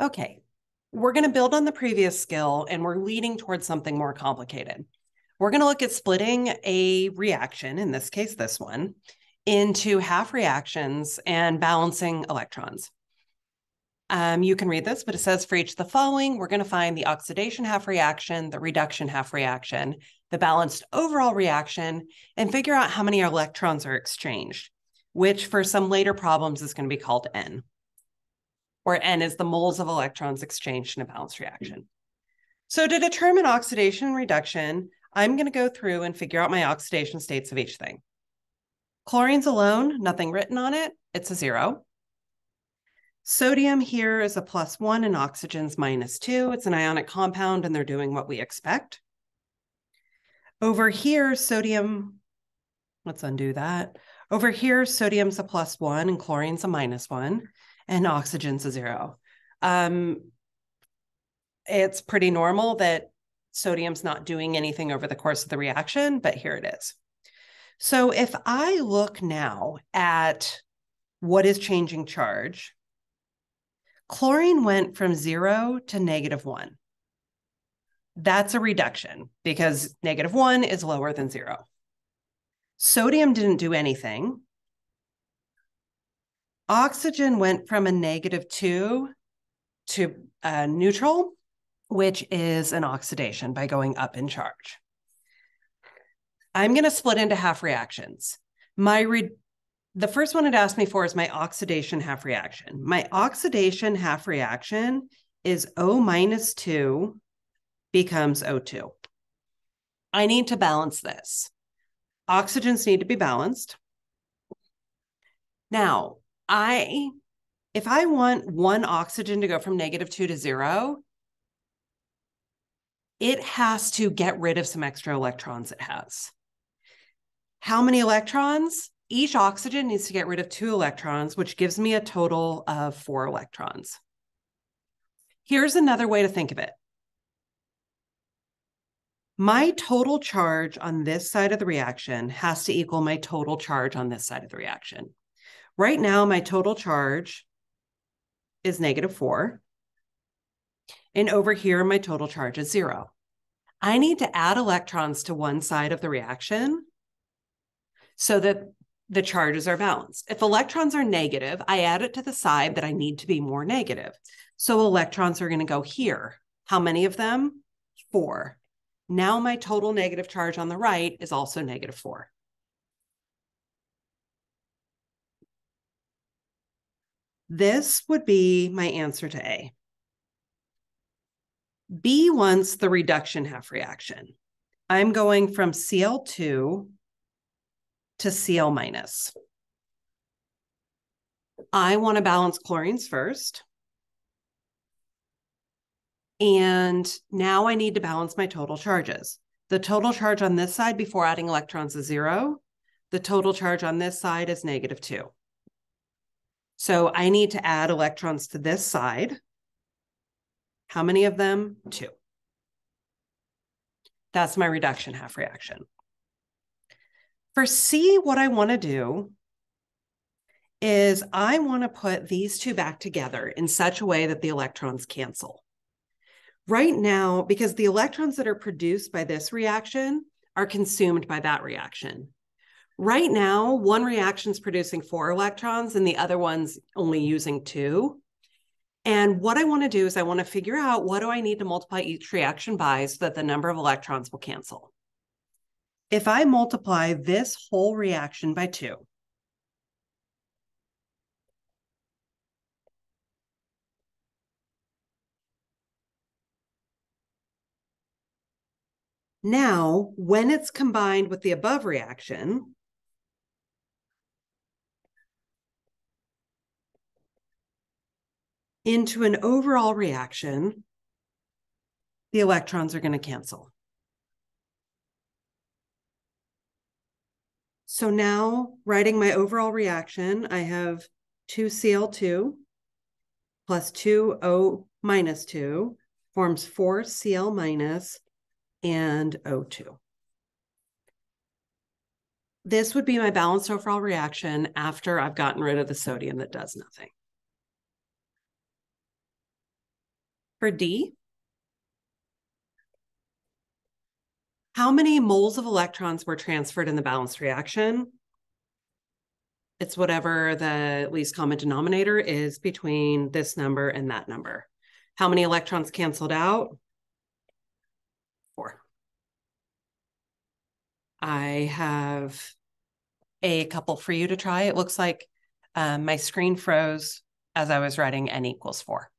Okay, we're going to build on the previous skill and we're leading towards something more complicated. We're going to look at splitting a reaction, in this case, this one, into half reactions and balancing electrons. Um, you can read this, but it says for each of the following, we're going to find the oxidation half reaction, the reduction half reaction, the balanced overall reaction, and figure out how many electrons are exchanged, which for some later problems is going to be called N, where N is the moles of electrons exchanged in a balanced mm-hmm. reaction. So to determine oxidation and reduction, I'm going to go through and figure out my oxidation states of each thing. Chlorine's alone, nothing written on it, it's a zero. Sodium here is a plus one and oxygen's minus two. It's an ionic compound and they're doing what we expect. Over here, sodium, let's undo that. Over here, sodium's a plus one and chlorine's a minus one and oxygen's a zero. Um, it's pretty normal that sodium's not doing anything over the course of the reaction, but here it is. So if I look now at what is changing charge, chlorine went from zero to negative one. That's a reduction because negative one is lower than zero. Sodium didn't do anything. Oxygen went from a negative two to a neutral, which is an oxidation by going up in charge. I'm going to split into half reactions. My re the first one it asked me for is my oxidation half reaction. My oxidation half reaction is O minus 2 becomes O2. I need to balance this. Oxygens need to be balanced. Now, I if I want one oxygen to go from negative 2 to 0, it has to get rid of some extra electrons it has. How many electrons? Each oxygen needs to get rid of two electrons, which gives me a total of four electrons. Here's another way to think of it. My total charge on this side of the reaction has to equal my total charge on this side of the reaction. Right now, my total charge is negative four. And over here, my total charge is zero. I need to add electrons to one side of the reaction so that the charges are balanced. If electrons are negative, I add it to the side that I need to be more negative. So electrons are going to go here. How many of them? Four. Now my total negative charge on the right is also negative four. This would be my answer to A. B wants the reduction half reaction. I'm going from Cl2 to Cl minus. I want to balance chlorines first. And now I need to balance my total charges. The total charge on this side before adding electrons is zero. The total charge on this side is negative two. So I need to add electrons to this side. How many of them? Two. That's my reduction half reaction. For C, what I want to do is I want to put these two back together in such a way that the electrons cancel. Right now, because the electrons that are produced by this reaction are consumed by that reaction. Right now, one reaction is producing four electrons and the other one's only using two. And what I want to do is I want to figure out what do I need to multiply each reaction by so that the number of electrons will cancel. If I multiply this whole reaction by two, Now, when it's combined with the above reaction, into an overall reaction, the electrons are going to cancel. So now writing my overall reaction, I have 2Cl2 plus 2O minus 2 forms 4Cl minus and O2. This would be my balanced overall reaction after I've gotten rid of the sodium that does nothing. For D, how many moles of electrons were transferred in the balanced reaction? It's whatever the least common denominator is between this number and that number. How many electrons canceled out? Four. I have a couple for you to try. It looks like um, my screen froze as I was writing n equals four.